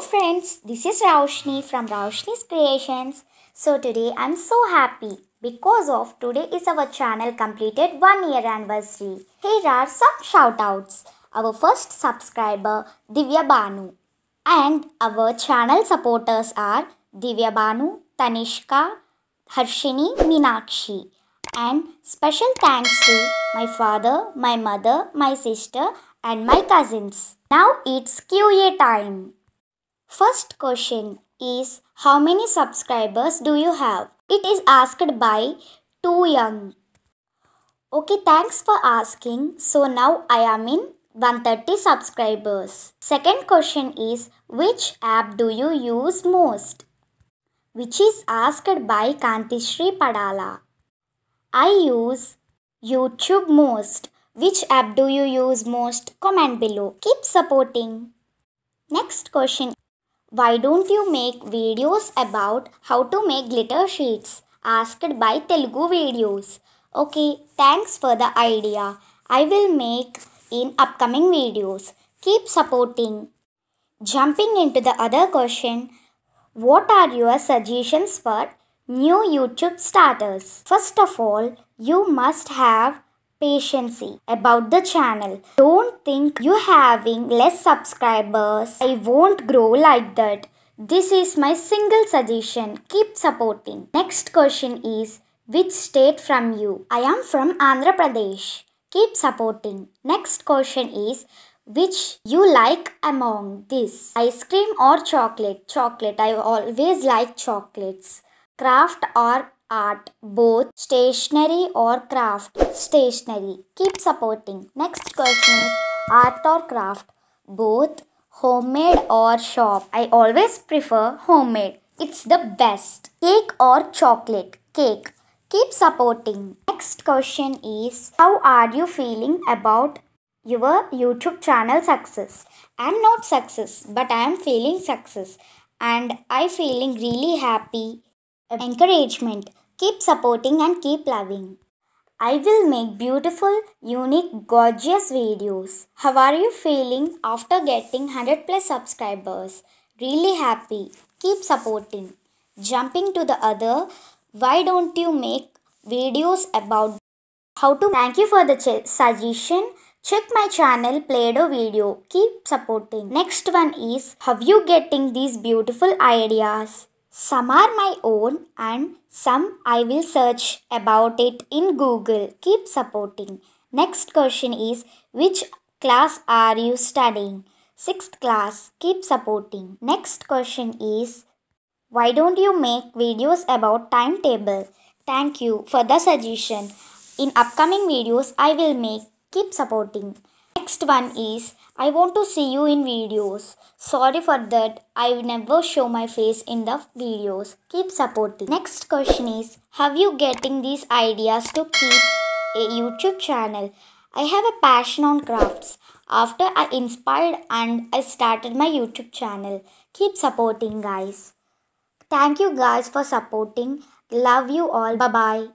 friends, this is Rowshini from Rowshini's Creations. So today I'm so happy because of today is our channel completed 1 year anniversary. Here are some shoutouts. Our first subscriber Divya Banu and our channel supporters are Divya Banu, Tanishka, Harshini, Meenakshi. And special thanks to my father, my mother, my sister and my cousins. Now it's QA time. First question is How many subscribers do you have? It is asked by Too Young. Okay, thanks for asking. So now I am in 130 subscribers. Second question is Which app do you use most? Which is asked by Kantishri Padala. I use YouTube most. Which app do you use most? Comment below. Keep supporting. Next question why don't you make videos about how to make glitter sheets? Asked by Telugu videos. Okay, thanks for the idea. I will make in upcoming videos. Keep supporting. Jumping into the other question, what are your suggestions for new YouTube starters? First of all, you must have patience about the channel. Don't think you having less subscribers. I won't grow like that. This is my single suggestion. Keep supporting. Next question is which state from you? I am from Andhra Pradesh. Keep supporting. Next question is which you like among this? Ice cream or chocolate? Chocolate. I always like chocolates. Craft or art both stationery or craft stationery keep supporting next question is art or craft both homemade or shop i always prefer homemade it's the best cake or chocolate cake keep supporting next question is how are you feeling about your youtube channel success? I'm not success but i am feeling success. And i feeling really happy encouragement Keep supporting and keep loving. I will make beautiful, unique, gorgeous videos. How are you feeling after getting 100 plus subscribers? Really happy. Keep supporting. Jumping to the other, why don't you make videos about how to thank you for the suggestion check my channel play-doh video keep supporting next one is how you getting these beautiful ideas some are my own and some I will search about it in Google. Keep supporting. Next question is Which class are you studying? Sixth class. Keep supporting. Next question is Why don't you make videos about timetable? Thank you for the suggestion. In upcoming videos, I will make. Keep supporting. Next one is I want to see you in videos. Sorry for that. I never show my face in the videos. Keep supporting. Next question is Have you getting these ideas to keep a YouTube channel? I have a passion on crafts. After I inspired and I started my YouTube channel. Keep supporting guys. Thank you guys for supporting. Love you all. Bye bye.